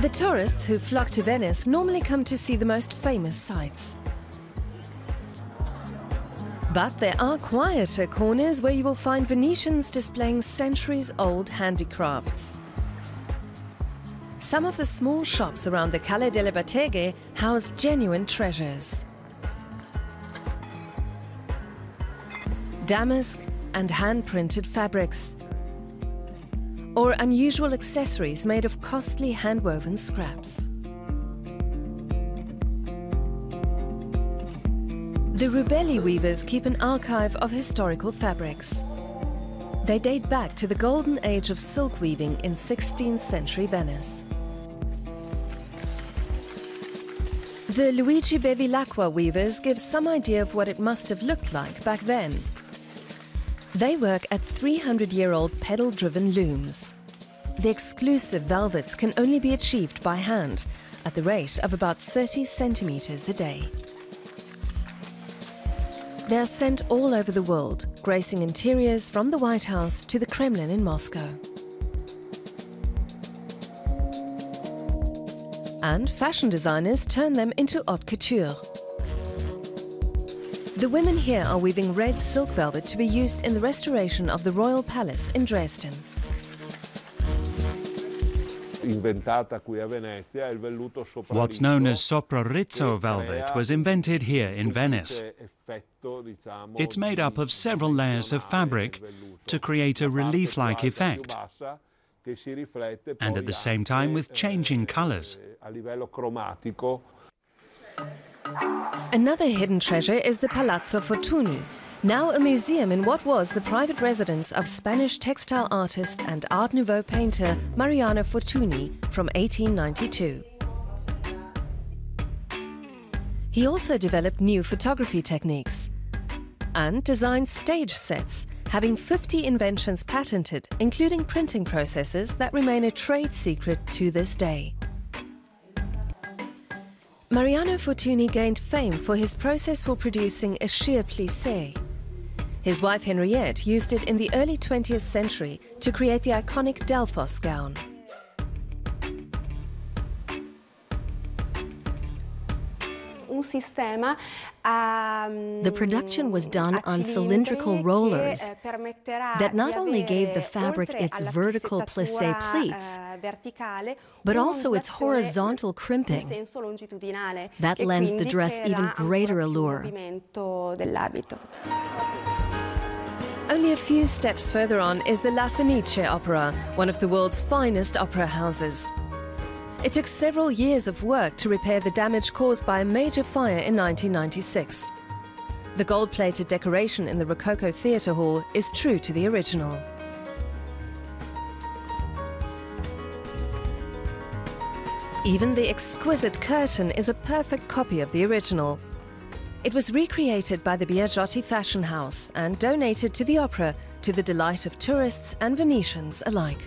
The tourists who flock to Venice normally come to see the most famous sights. But there are quieter corners where you will find Venetians displaying centuries-old handicrafts. Some of the small shops around the Calle delle Botteghe house genuine treasures. Damask and hand-printed fabrics, or unusual accessories made of costly hand-woven scraps. The Rubelli weavers keep an archive of historical fabrics. They date back to the golden age of silk weaving in 16th century Venice. The Luigi Bevilacqua weavers give some idea of what it must have looked like back then. They work at 300-year-old pedal-driven looms. The exclusive velvets can only be achieved by hand at the rate of about 30 centimeters a day. They are sent all over the world, gracing interiors from the White House to the Kremlin in Moscow. And fashion designers turn them into haute couture. The women here are weaving red silk velvet to be used in the restoration of the royal palace in Dresden. What's known as soprarizzo velvet was invented here in Venice. It's made up of several layers of fabric to create a relief-like effect, and at the same time with changing colors. Another hidden treasure is the Palazzo Fortuny, now a museum in what was the private residence of Spanish textile artist and Art Nouveau painter Mariano Fortuny from 1892. He also developed new photography techniques and designed stage sets, having 50 inventions patented, including printing processes that remain a trade secret to this day. Mariano Fortuny gained fame for his process for producing a sheer plissé. His wife Henriette used it in the early 20th century to create the iconic Delphos gown. The production was done on cylindrical rollers that not only gave the fabric its vertical plissé pleats, but also its horizontal crimping. That lends the dress even greater allure. Only a few steps further on is the La Fenice Opera, one of the world's finest opera houses. It took several years of work to repair the damage caused by a major fire in 1996. The gold-plated decoration in the Rococo Theatre Hall is true to the original. Even the exquisite curtain is a perfect copy of the original. It was recreated by the Biagiotti Fashion House and donated to the opera to the delight of tourists and Venetians alike.